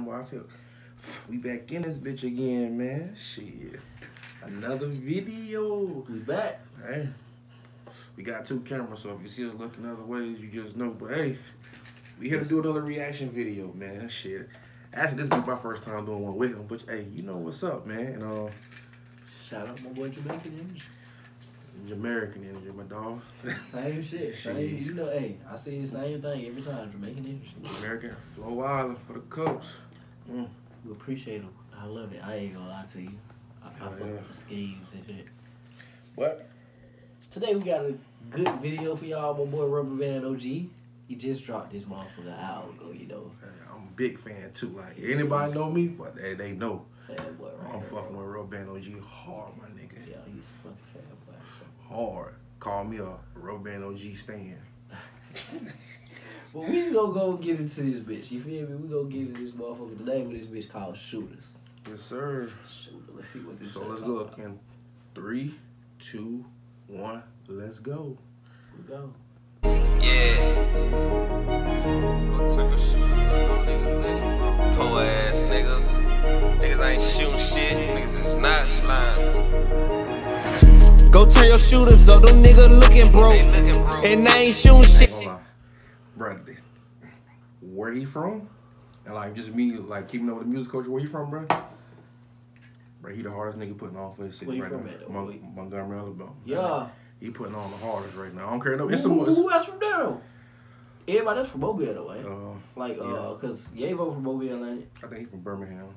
Boy, I feel we back in this bitch again, man. Shit. Another video. We back. Hey. We got two cameras, so if you see us looking other ways, you just know. But hey, we here to do another reaction video, man. Shit. Actually, this be my first time doing one with him, but hey, you know what's up, man. And uh Shout out my boy Jamaican Energy. American energy, my dog. Same shit. Same. You know, hey, I say the same thing every time. Jamaican Energy. American Flow Island for the coast. Mm. We appreciate them. I love it. I ain't gonna lie to you. I, I fuck with the schemes and shit. What? Today we got a good video for y'all. My boy Rubber Band OG. He just dropped this one motherfucker an hour ago. You know, I'm a big fan too. Like anybody know me, but they, they know. fat boy right I'm here. fucking with Rubber Band OG hard, my nigga. Yeah, he's a fucking fat boy. Hard. Call me a Rubber Band OG stand. But we just gonna go get into this bitch. You feel me? We gonna get into this motherfucker. The name of this bitch called Shooters. Yes, sir. Shooter. Let's see what this. So let's talk look about. in three, two, one. Let's go. We go. Yeah. Go turn your shoes up, nigga, nigga. Po ass nigga. Niggas ain't shooting shit. Niggas is not slime. Go turn your shooters up, them niggas looking broke. looking broke. And they ain't shooting shit. ain't gonna lie. Bruh, th- where he from? And like just me, like keeping up with the music culture. Where he from, bro? Bruh, he the hardest nigga putting on for his city Where right now. at. Mon- Where Montgomery, Alabama. Yeah. He putting on the hardest right now. I don't care no. Who, It's who, a, it's, who else from there though? Everybody else from Mobile though, ain't? uh, like, uh, yeah. cause Yavo from Mobile, ain't it? I think he from Birmingham.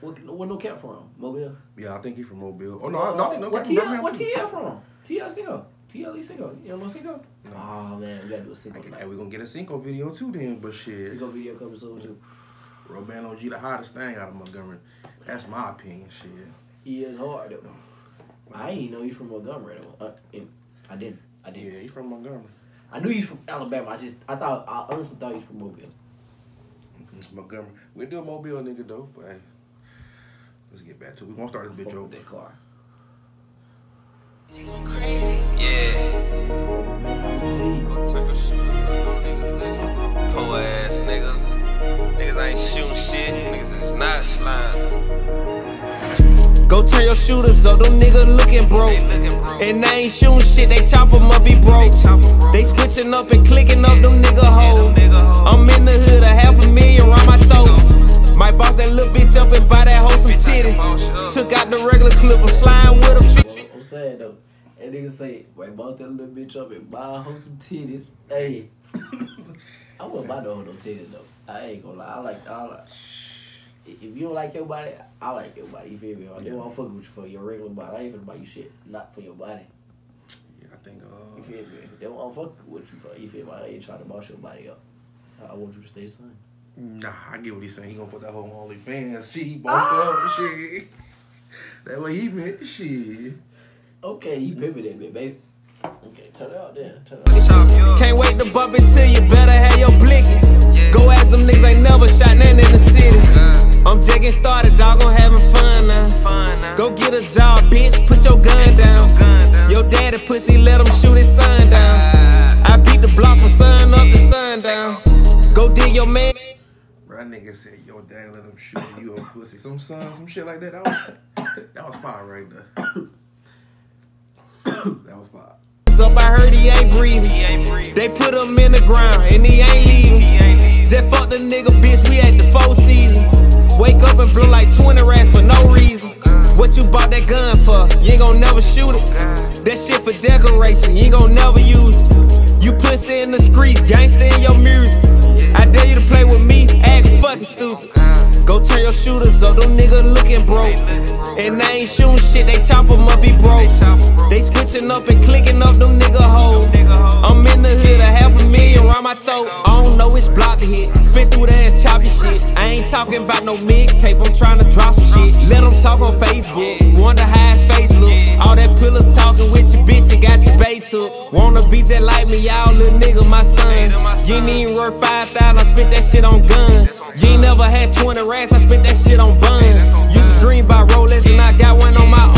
What, what NoCap from? Mobile. Yeah, I think he's from Mobile. Oh no, I, no I think no what Cap from TL? Birmingham. What. TL from? TL single. TLE single. You know? No. Oh man, we gotta do a single. Hey, night. we gonna get a Cinco video too then, but shit. Single video coming soon too. Rubber Band OG the hottest thing out of Montgomery. That's my opinion, shit. He is hard though. I ain't know he's from Montgomery though. Uh, I didn't. I didn't. Yeah, he from Montgomery. I knew he's from Alabama. I just I thought I honestly thought he's from Mobile. Mhm, Montgomery. We do a Mobile nigga though, but hey. Let's get back to it. We're gonna start this Fuck bitch with over. that car. Yeah. Go turn your shoes up, nigga, nigga. Po ass nigga. Niggas ain't shooting shit. Niggas is not slime. Go turn your shooters up, them niggas looking broke. And they ain't shooting shit, they chop chop 'em up, be broke. They switching up and clicking up them nigga hoes. I'm in the hood, a half a million around my toe. Say, "Wait, boss that little bitch up and buy her some titties." Hey, I wouldn't buy no no titties though. I ain't gonna lie. I like, I like. If you don't like your body, I like your body. You feel me? I Yeah. don't fuck with you for your regular body. I ain't finna buy you shit, not for your body. Yeah, I think You uh feel me? They to fuck with you for, you feel me? I ain't trying to boss your body up. I want you to stay the same. Nah, I get what he's saying. He gonna put that whole on OnlyFans. She both Ah! up shit. That way he meant shit. Okay, you pimping that bit, baby. Okay, turn it out there. Turn it out. Can't wait to bump into you, better have your blicky. Go ask them niggas ain't never shot nothing in the city. I'm just getting started, dog, I'm having fun now. Go get a job, bitch, put your gun down. Your daddy pussy, let him shoot his son down. I beat the block from sun up to sundown. Go dig your man. Bro, that nigga said, yo, dad, let him shoot you a pussy. Some son, some shit like that. That was, that was fire right there. That was fire. Up, I heard he ain't breathing. They put him in the ground and he ain't leaving. Just fuck the nigga, bitch. We at the four season. Wake up and blow like 20 rats for no reason. Oh, what you bought that gun for? You ain't gon' never shoot it. Oh, that shit for decoration. You ain't gon' never use it. You pussy in the streets, gangsta in your music. I dare you to play with me, act fucking oh, stupid. Go turn your shooters up, them niggas looking broke. And they ain't shooting shit, they chop 'em up, be broke. They switching up and clicking up them nigga hoes. I'm in the hood, a half a million around my toe. I don't know which block to hit. Spin through there and shit. I ain't talking about no mixtape, I'm trying to drop some shit. Let them talk on Facebook. Wonder how his face look. All that pillow talking with your bitch you got your bait took. Wanna be just like me, y'all little nigga, my son. You ain't even worth 5,000, I spent that shit on guns. You ain't never had 20 racks, I spent that shit on buns. Used to dream about Rolex and I got one on my arm.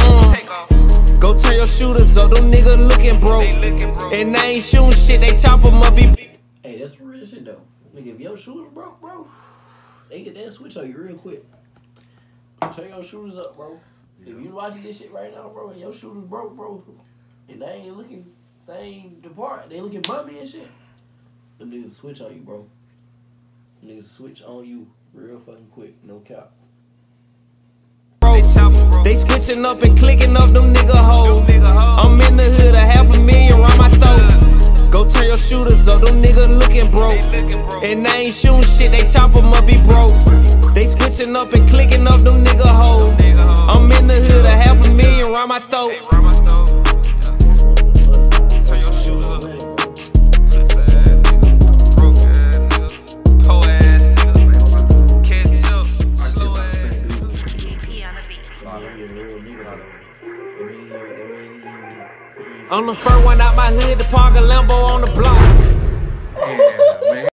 And they ain't shooting shit, they chop 'em up, be Hey, that's real shit though. Nigga, if your shoes broke, bro, they get that switch on you real quick. Turn your shooters up, bro. If you watching this shit right now, bro, and your shooters broke, bro, and they ain't looking, they ain't depart, they looking bummy and shit. Them niggas switch on you, bro. Them niggas switch on you real fucking quick, no cap. They switching up and clicking up them nigga hoes. I'm in the hood, And they ain't shooting shit, they chop 'em up, be broke. They switching up and clicking up them nigga hoes. I'm in the hood, a half a million round my throat. EP on the beat. Nah, them get real nigga out of it. That mean, that mean, he- he- I'm the first one out my hood to park a Lambo on the block.